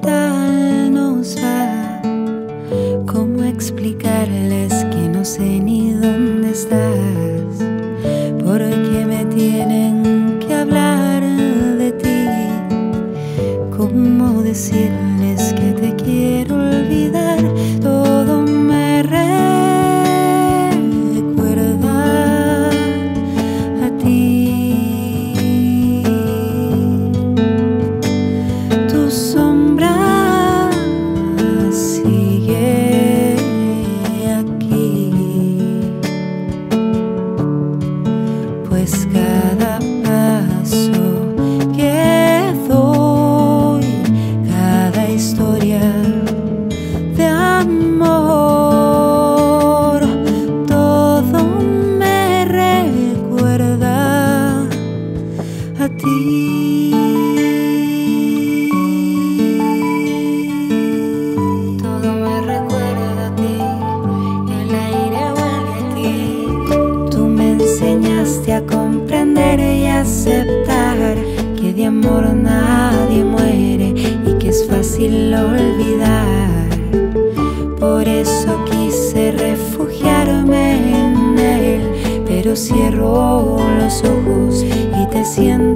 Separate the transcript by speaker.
Speaker 1: mortal no sabe cómo explicarles que no sé ni dónde estás, porque me tienen que hablar de ti, cómo decirles que te quiero olvidar. Todo me recuerda a ti, el aire a ti. Tú me enseñaste a comprender y aceptar que de amor nadie muere y que es fácil olvidar. Por eso quise refugiarme en él, pero cierro los ojos y te siento